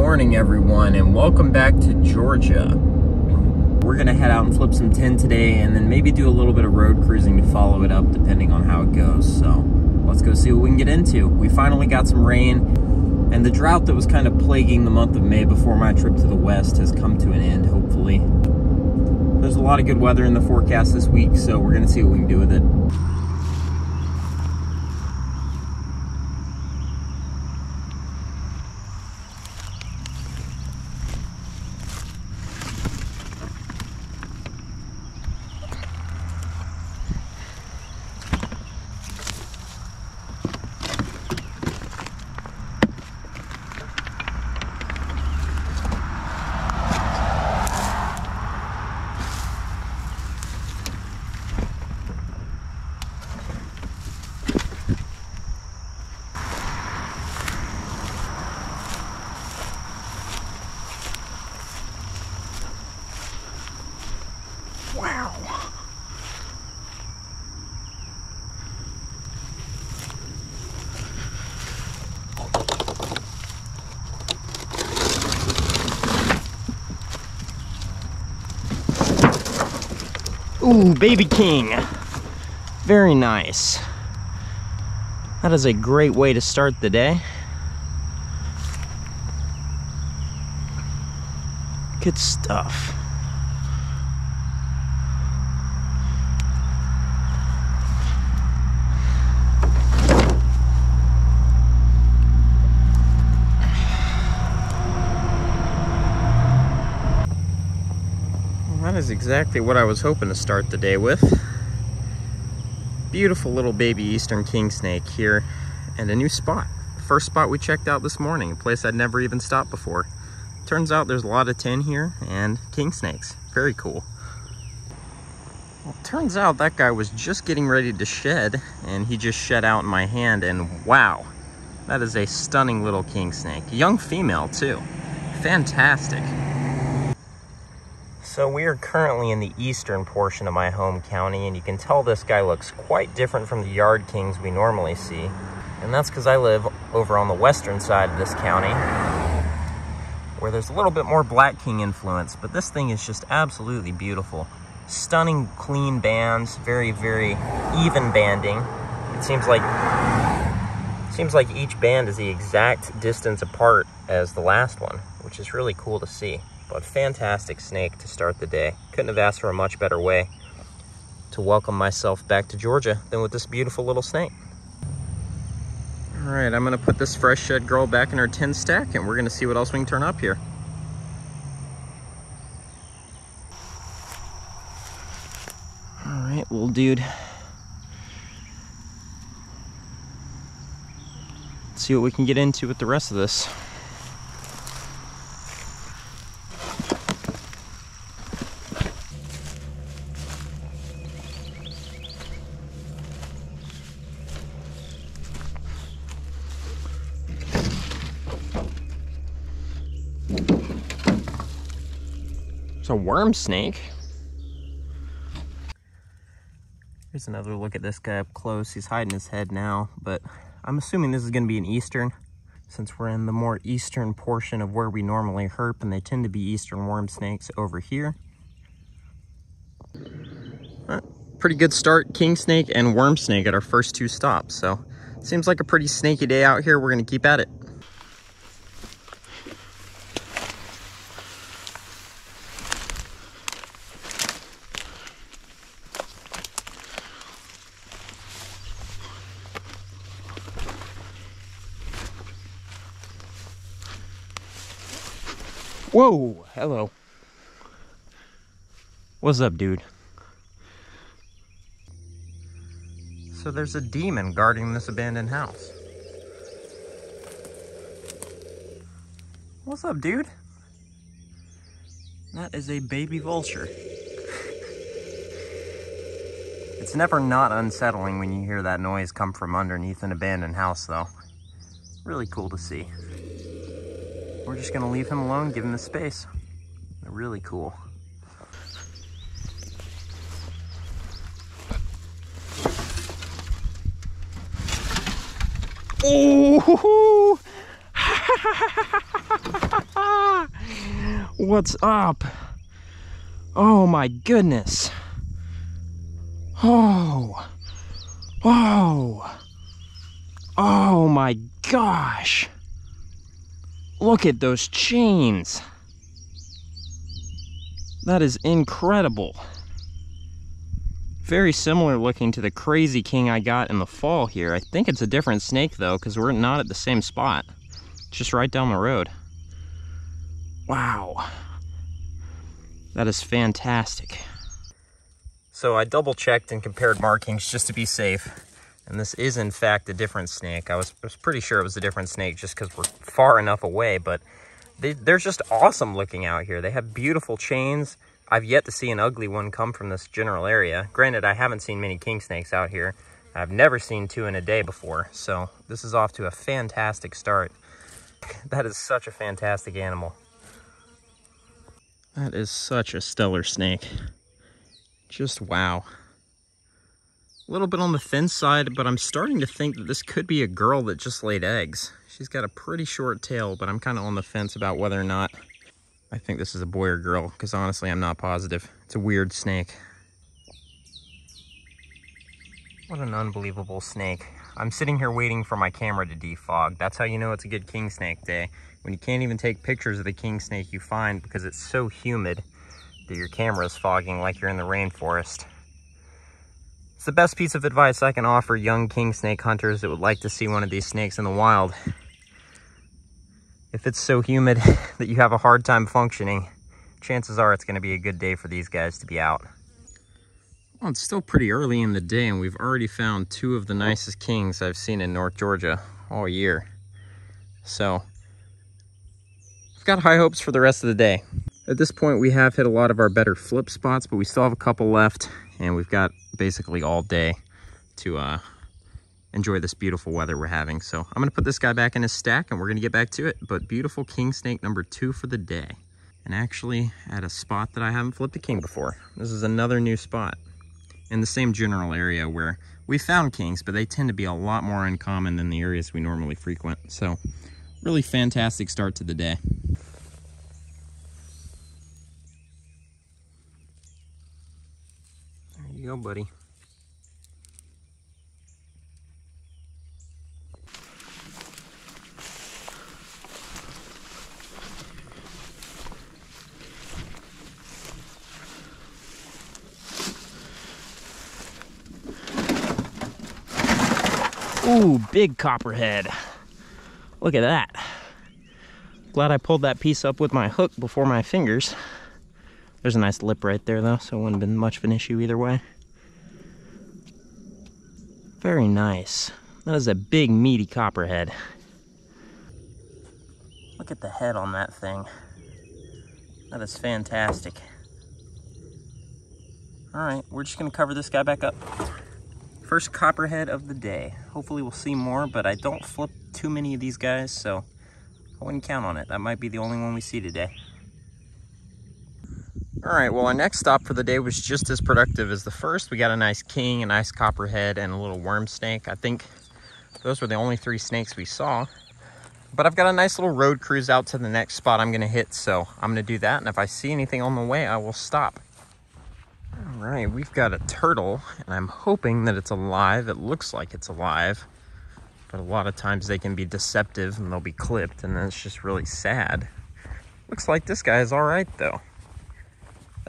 morning, everyone, and welcome back to Georgia. We're gonna head out and flip some tin today, and then maybe do a little bit of road cruising to follow it up, depending on how it goes. So let's go see what we can get into. We finally got some rain, and the drought that was kind of plaguing the month of May before my trip to the west has come to an end, hopefully. There's a lot of good weather in the forecast this week, so we're gonna see what we can do with it. Wow. Ooh, baby king. Very nice. That is a great way to start the day. Good stuff. That is exactly what I was hoping to start the day with. Beautiful little baby eastern king snake here and a new spot. First spot we checked out this morning, a place I'd never even stopped before. Turns out there's a lot of tin here and king snakes. Very cool. Well, turns out that guy was just getting ready to shed and he just shed out in my hand and wow, that is a stunning little king snake. Young female too. Fantastic. So we are currently in the eastern portion of my home county, and you can tell this guy looks quite different from the yard kings we normally see. And that's because I live over on the western side of this county, where there's a little bit more black king influence, but this thing is just absolutely beautiful. Stunning clean bands, very, very even banding. It seems like seems like each band is the exact distance apart as the last one, which is really cool to see. But fantastic snake to start the day. Couldn't have asked for a much better way to welcome myself back to Georgia than with this beautiful little snake. All right, I'm gonna put this fresh shed girl back in her tin stack and we're gonna see what else we can turn up here. All right, little dude. Let's see what we can get into with the rest of this. Worm snake. Here's another look at this guy up close. He's hiding his head now, but I'm assuming this is gonna be an eastern since we're in the more eastern portion of where we normally herp and they tend to be eastern worm snakes over here. Pretty good start, king snake and worm snake at our first two stops. So seems like a pretty snaky day out here. We're gonna keep at it. Whoa, hello. What's up, dude? So there's a demon guarding this abandoned house. What's up, dude? That is a baby vulture. It's never not unsettling when you hear that noise come from underneath an abandoned house, though. Really cool to see. We're just gonna leave him alone, give him the space. They're really cool. Oh, What's up? Oh my goodness. Oh. Oh. Oh my gosh. Look at those chains. That is incredible. Very similar looking to the crazy king I got in the fall here. I think it's a different snake though, because we're not at the same spot. It's just right down the road. Wow. That is fantastic. So I double checked and compared markings just to be safe. And this is in fact a different snake. I was, I was pretty sure it was a different snake just because we're far enough away, but they, they're just awesome looking out here. They have beautiful chains. I've yet to see an ugly one come from this general area. Granted, I haven't seen many king snakes out here. I've never seen two in a day before, so this is off to a fantastic start. That is such a fantastic animal. That is such a stellar snake. Just wow. A little bit on the thin side, but I'm starting to think that this could be a girl that just laid eggs. She's got a pretty short tail, but I'm kind of on the fence about whether or not I think this is a boy or girl, because honestly, I'm not positive. It's a weird snake. What an unbelievable snake. I'm sitting here waiting for my camera to defog. That's how you know it's a good king snake day. When you can't even take pictures of the king snake you find because it's so humid that your camera is fogging like you're in the rainforest. It's the best piece of advice I can offer young king snake hunters that would like to see one of these snakes in the wild. If it's so humid that you have a hard time functioning, chances are it's going to be a good day for these guys to be out. Well, it's still pretty early in the day and we've already found two of the oh. nicest kings I've seen in North Georgia all year. So, I've got high hopes for the rest of the day. At this point, we have hit a lot of our better flip spots, but we still have a couple left and we've got basically all day to uh, enjoy this beautiful weather we're having. So I'm gonna put this guy back in his stack and we're gonna get back to it. But beautiful king snake number two for the day. And actually at a spot that I haven't flipped a king before. This is another new spot in the same general area where we found kings, but they tend to be a lot more uncommon than the areas we normally frequent. So really fantastic start to the day. You go, buddy. Ooh, big copperhead. Look at that. Glad I pulled that piece up with my hook before my fingers. There's a nice lip right there though, so it wouldn't have been much of an issue either way. Very nice. That is a big meaty copperhead. Look at the head on that thing. That is fantastic. All right, we're just gonna cover this guy back up. First copperhead of the day. Hopefully we'll see more, but I don't flip too many of these guys, so I wouldn't count on it. That might be the only one we see today. All right, well, our next stop for the day was just as productive as the first. We got a nice king, a nice copperhead, and a little worm snake. I think those were the only three snakes we saw. But I've got a nice little road cruise out to the next spot I'm gonna hit, so I'm gonna do that. And if I see anything on the way, I will stop. All right, we've got a turtle, and I'm hoping that it's alive. It looks like it's alive, but a lot of times they can be deceptive and they'll be clipped, and then it's just really sad. Looks like this guy is all right, though.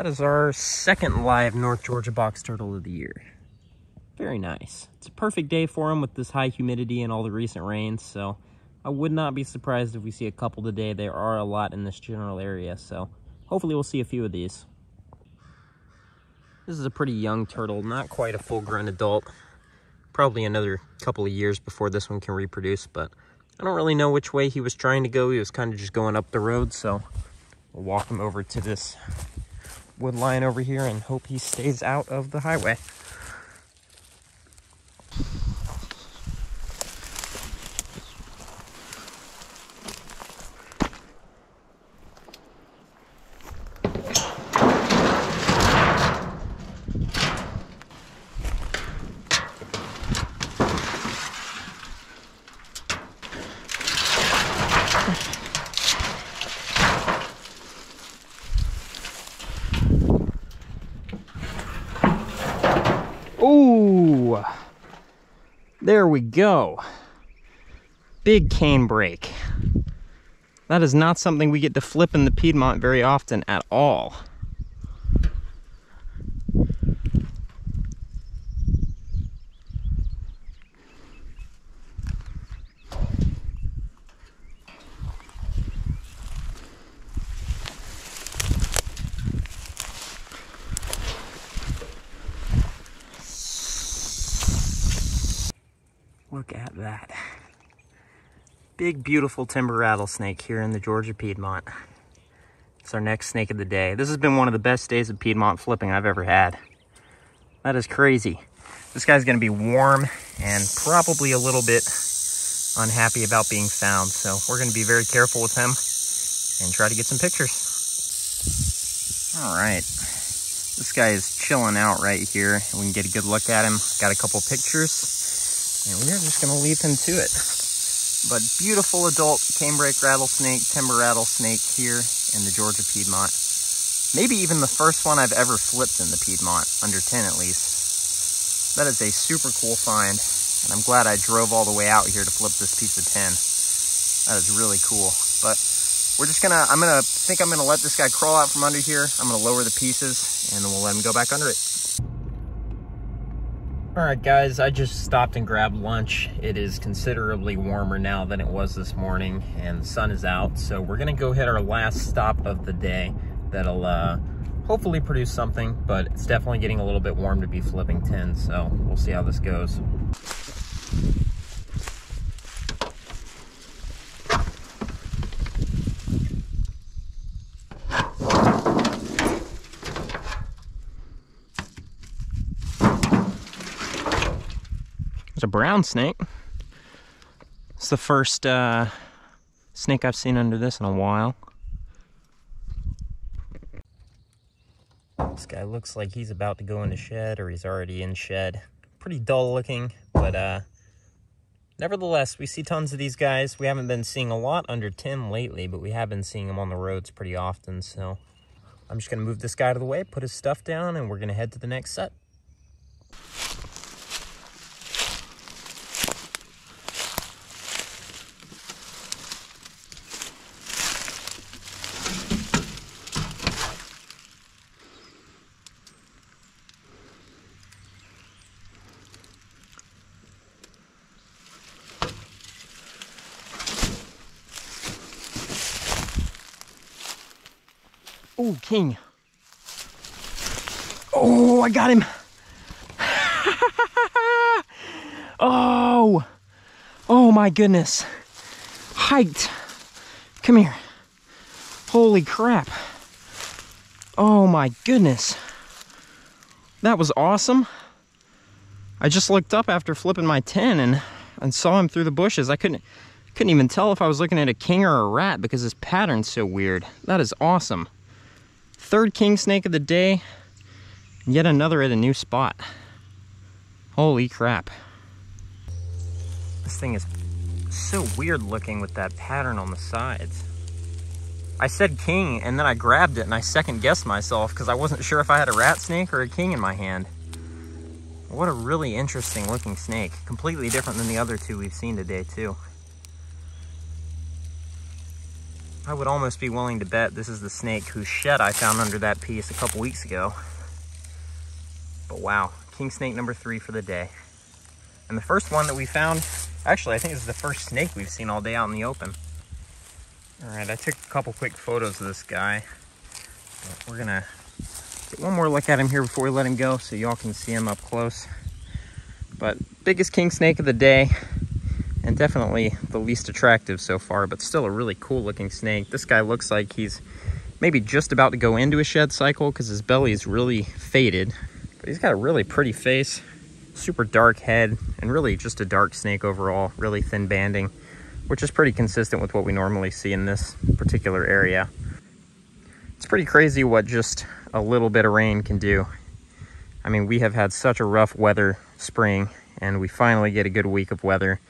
That is our second live North Georgia box turtle of the year. Very nice. It's a perfect day for them with this high humidity and all the recent rains, so I would not be surprised if we see a couple today. There are a lot in this general area, so hopefully we'll see a few of these. This is a pretty young turtle, not quite a full-grown adult. Probably another couple of years before this one can reproduce, but I don't really know which way he was trying to go. He was kind of just going up the road, so we'll walk him over to this wood line over here and hope he stays out of the highway. Go. Big cane canebrake. That is not something we get to flip in the Piedmont very often at all. Look at that. Big, beautiful timber rattlesnake here in the Georgia Piedmont. It's our next snake of the day. This has been one of the best days of Piedmont flipping I've ever had. That is crazy. This guy's gonna be warm and probably a little bit unhappy about being found. So we're gonna be very careful with him and try to get some pictures. All right, this guy is chilling out right here. We can get a good look at him. Got a couple pictures and we're just gonna leave him to it. But beautiful adult canebrake rattlesnake, timber rattlesnake here in the Georgia Piedmont. Maybe even the first one I've ever flipped in the Piedmont, under tin at least. That is a super cool find, and I'm glad I drove all the way out here to flip this piece of tin. That is really cool. But we're just gonna, I'm gonna think I'm gonna let this guy crawl out from under here. I'm gonna lower the pieces, and then we'll let him go back under it. All right, guys, I just stopped and grabbed lunch. It is considerably warmer now than it was this morning, and the sun is out. So we're gonna go hit our last stop of the day. That'll uh, hopefully produce something, but it's definitely getting a little bit warm to be flipping tin, so we'll see how this goes. Brown snake. It's the first uh, snake I've seen under this in a while. This guy looks like he's about to go into shed or he's already in shed. Pretty dull looking, but uh, nevertheless, we see tons of these guys. We haven't been seeing a lot under tin lately, but we have been seeing them on the roads pretty often. So I'm just gonna move this guy out of the way, put his stuff down, and we're gonna head to the next set. Oh, king. Oh, I got him. oh, oh my goodness. Hiked. Come here. Holy crap. Oh my goodness. That was awesome. I just looked up after flipping my tin and, and saw him through the bushes. I couldn't couldn't even tell if I was looking at a king or a rat because his pattern's so weird. That is awesome. Third king snake of the day. Yet another at a new spot. Holy crap. This thing is so weird looking with that pattern on the sides. I said king and then I grabbed it and I second guessed myself because I wasn't sure if I had a rat snake or a king in my hand. What a really interesting looking snake. Completely different than the other two we've seen today too. I would almost be willing to bet this is the snake whose shed I found under that piece a couple weeks ago. But wow, king snake number three for the day. And the first one that we found, actually I think this is the first snake we've seen all day out in the open. All right, I took a couple quick photos of this guy. We're gonna get one more look at him here before we let him go so y'all can see him up close. But biggest king snake of the day and definitely the least attractive so far, but still a really cool looking snake. This guy looks like he's maybe just about to go into a shed cycle because his belly is really faded, but he's got a really pretty face, super dark head, and really just a dark snake overall, really thin banding, which is pretty consistent with what we normally see in this particular area. It's pretty crazy what just a little bit of rain can do. I mean, we have had such a rough weather spring, and we finally get a good week of weather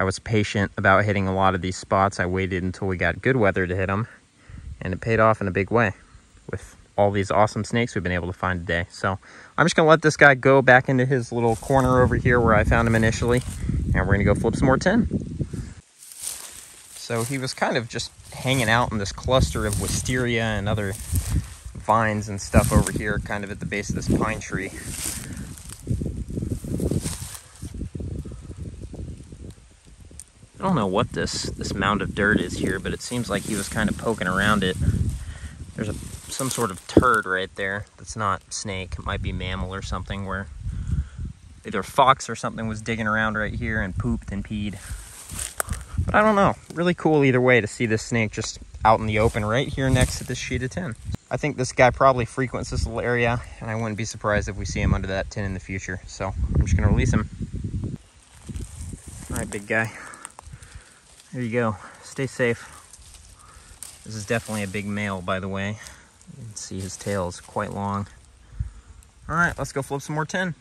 I was patient about hitting a lot of these spots. I waited until we got good weather to hit them, and it paid off in a big way with all these awesome snakes we've been able to find today. So I'm just gonna let this guy go back into his little corner over here where I found him initially, and we're gonna go flip some more tin. So he was kind of just hanging out in this cluster of wisteria and other vines and stuff over here, kind of at the base of this pine tree. I don't know what this, this mound of dirt is here, but it seems like he was kind of poking around it. There's a some sort of turd right there that's not snake. It might be mammal or something where either fox or something was digging around right here and pooped and peed. But I don't know. Really cool either way to see this snake just out in the open right here next to this sheet of tin. I think this guy probably frequents this little area and I wouldn't be surprised if we see him under that tin in the future. So I'm just gonna release him. All right, big guy. There you go. Stay safe. This is definitely a big male, by the way. You can see his tail is quite long. All right, let's go flip some more tin.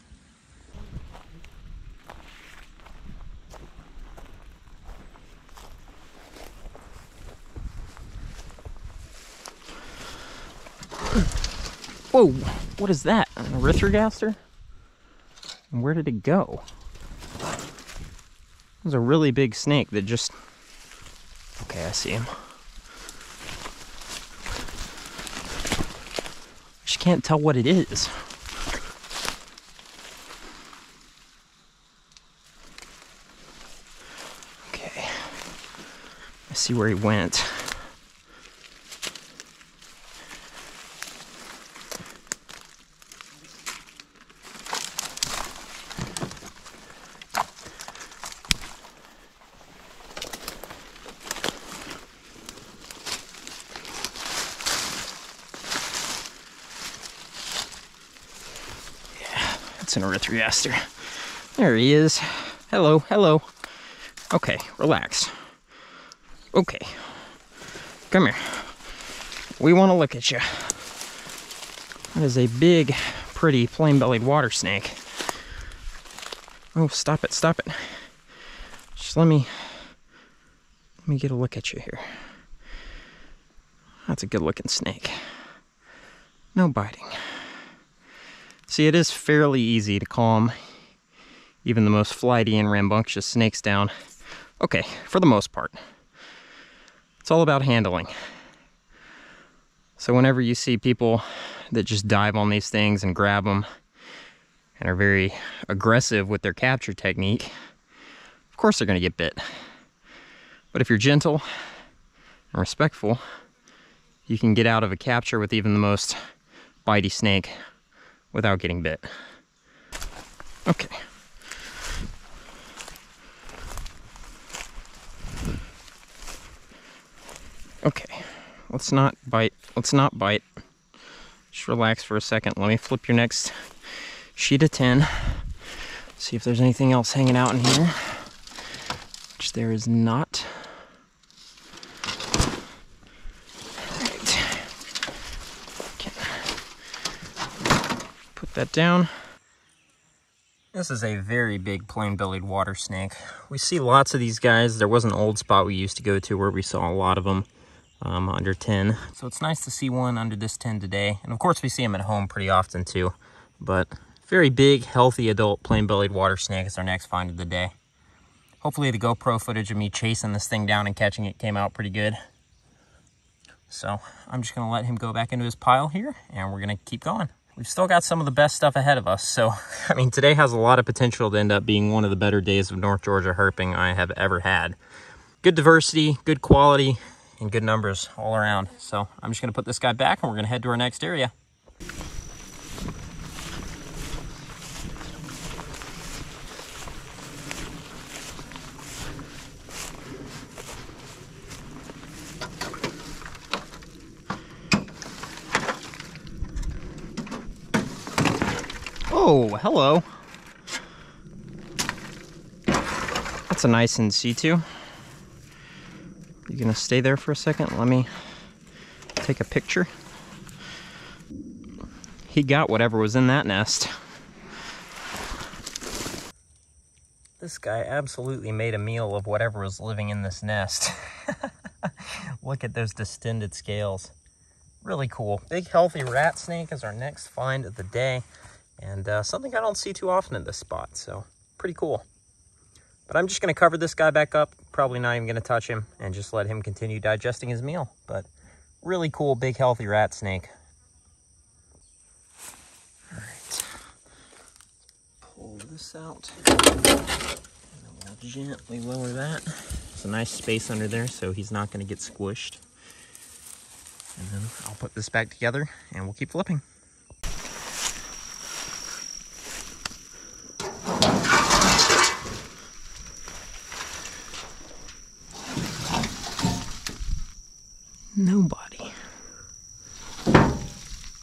Whoa, what is that? An erythrogaster? And where did it go? It was a really big snake that just Okay, I see him. I just can't tell what it is. Okay. I see where he went. It's an erythrogaster. There he is. Hello, hello. Okay, relax. Okay. Come here. We want to look at you. That is a big, pretty, plain-bellied water snake. Oh, stop it, stop it. Just let me, let me get a look at you here. That's a good-looking snake. No biting. See, it is fairly easy to calm even the most flighty and rambunctious snakes down. Okay, for the most part. It's all about handling. So whenever you see people that just dive on these things and grab them and are very aggressive with their capture technique, of course they're gonna get bit. But if you're gentle and respectful, you can get out of a capture with even the most bitey snake without getting bit. Okay. Okay, let's not bite. Let's not bite. Just relax for a second. Let me flip your next sheet of tin. See if there's anything else hanging out in here. Which there is not. That down. This is a very big plain-bellied water snake. We see lots of these guys. There was an old spot we used to go to where we saw a lot of them um, under tin. So it's nice to see one under this tin today. And of course we see them at home pretty often too. But very big, healthy adult plain-bellied water snake is our next find of the day. Hopefully the GoPro footage of me chasing this thing down and catching it came out pretty good. So I'm just gonna let him go back into his pile here and we're gonna keep going we've still got some of the best stuff ahead of us. So, I mean, today has a lot of potential to end up being one of the better days of North Georgia herping I have ever had. Good diversity, good quality, and good numbers all around. So I'm just gonna put this guy back and we're gonna head to our next area. Hello. That's a nice in situ. You gonna stay there for a second? Let me take a picture. He got whatever was in that nest. This guy absolutely made a meal of whatever was living in this nest. Look at those distended scales. Really cool. Big healthy rat snake is our next find of the day. And uh, something I don't see too often in this spot. So pretty cool. But I'm just going to cover this guy back up. Probably not even going to touch him and just let him continue digesting his meal. But really cool, big, healthy rat snake. All right. Pull this out. And we'll gently lower that. It's a nice space under there, so he's not going to get squished. And then I'll put this back together and we'll keep flipping.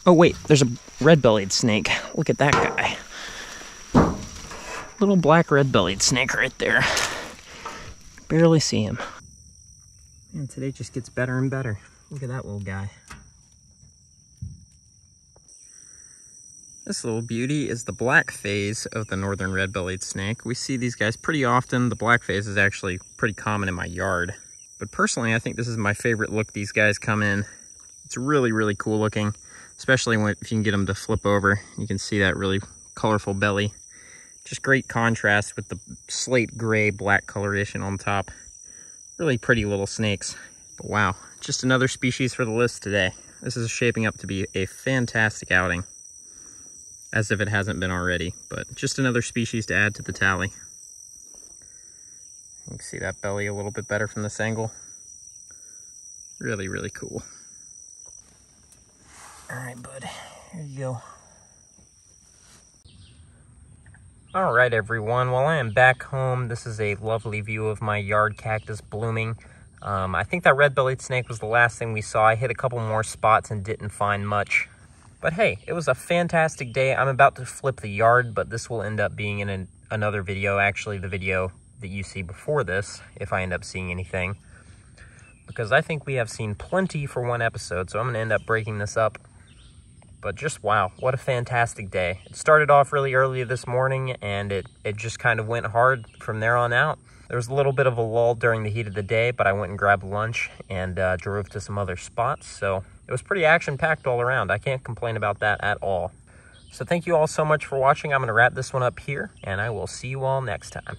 Oh wait, there's a red-bellied snake. Look at that guy. Little black red-bellied snake right there. Barely see him. And today just gets better and better. Look at that little guy. This little beauty is the black phase of the northern red-bellied snake. We see these guys pretty often. The black phase is actually pretty common in my yard. But personally, I think this is my favorite look these guys come in. It's really, really cool looking, especially when, if you can get them to flip over. You can see that really colorful belly. Just great contrast with the slate gray black coloration on top. Really pretty little snakes. But wow, just another species for the list today. This is shaping up to be a fantastic outing. As if it hasn't been already, but just another species to add to the tally. You can see that belly a little bit better from this angle. Really, really cool. All right, bud, here you go. All right, everyone. Well, I am back home. This is a lovely view of my yard cactus blooming. Um, I think that red-bellied snake was the last thing we saw. I hit a couple more spots and didn't find much. But hey, it was a fantastic day. I'm about to flip the yard, but this will end up being in an, another video. Actually, the video that you see before this, if I end up seeing anything. Because I think we have seen plenty for one episode, so I'm going to end up breaking this up. But just wow, what a fantastic day. It started off really early this morning, and it, it just kind of went hard from there on out. There was a little bit of a lull during the heat of the day, but I went and grabbed lunch and uh, drove to some other spots. So it was pretty action-packed all around. I can't complain about that at all. So thank you all so much for watching. I'm going to wrap this one up here, and I will see you all next time.